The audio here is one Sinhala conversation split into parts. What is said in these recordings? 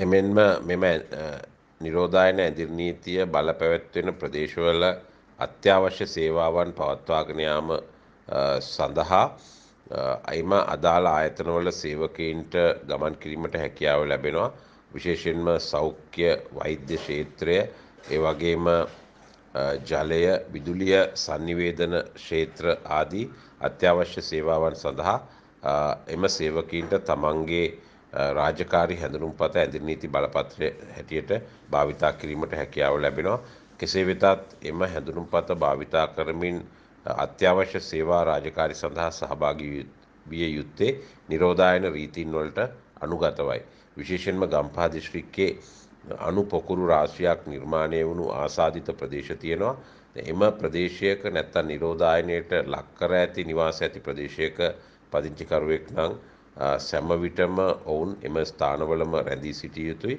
එමෙන්ම මෙම නිරෝධායන ඇදිරි නීතිය බලපැවැත්වෙන ප්‍රදේශවල අත්‍යවශ්‍ය සේවාවන් පවත්වාගෙන යාම සඳහා එම අදාළ ආයතනවල සේවකයින්ට ගමන් කිරීමට හැකියාව ලැබෙනවා. විශේෂයෙන්ම සෞඛ්‍ය වෛද්‍ය ක්ෂේත්‍රය ඒ වගේම ජලය විදුලිය sannivedana ක්ෂේත්‍ර ආදී අත්‍යවශ්‍ය සේවාවන් සඳහා එම සේවකීන්ට තමන්ගේ රාජකාරී හැඳුනුම්පත ඇඳිරි නීති බලපත්‍රය හැටියට භාවිතා කිරීමට හැකියාව ලැබෙනවා. කෙසේ වෙතත් එම හැඳුනුම්පත භාවිතා කරමින් අත්‍යවශ්‍ය සේවා රාජකාරි සඳහා සහභාගී විය යුත්තේ නිරෝධායන රීතීන් වලට අනුගතවයි. විශේෂයෙන්ම ගම්පහ දිස්ත්‍රික්කයේ අණු පොකුරු රාශියක් නිර්මාණය වුණු ආසාදිත ප්‍රදේශ තියෙනවා. එම ප්‍රදේශයක නැත්තම් නිරෝධායනයට ලක් කර ඇති නිවාස ඇති ප්‍රදේශයක පදිංචිකරුවෙක් නම් සැම විටම ඔවුන් එම ස්ථානවලම රැඳී සිටිය යුතුයි.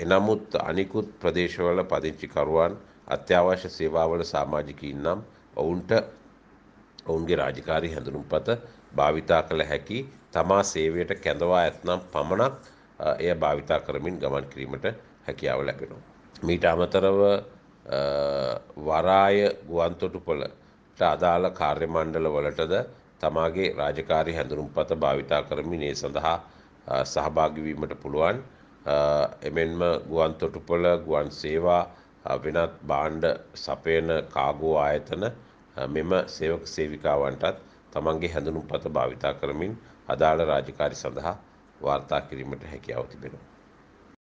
එනමුත් අනිකුත් ප්‍රදේශවල පදිංචිකරුවන් අත්‍යවශ්‍ය සේවාවල සාමාජිකයින් නම් ඔවුන්ට ඔවුන්ගේ රාජකාරී හැඳුනුම්පත භාවිතා කළ හැකි තමා සේවයට කැඳවා ඇත්නම් පමණක් එය භාවිතා කරමින් ගමන් කිරීමට හැකියාව ලැබෙනවා. මීට අමතරව වරාය ගුවන්තොටුපළට අදාළ කාර්ය මණ්ඩල වලටද තමාගේ රාජකාරී හැඳුනුම්පත භාවිතා කරමින් ඒ සඳහා සහභාගී වීමට පුළුවන්. එමෙන්ම ගුවන් තොටුපළ ගුවන් සේවා වෙනත් භාණ්ඩ සපයන කාගෝ ආයතන මෙම සේවක සේවිකාවන්ටත් තමන්ගේ හැඳුනුම්පත භාවිතා කරමින් අදාළ රාජකාරි සඳහා වාර්තා කිරීමට හැකියාව තිබෙනවා.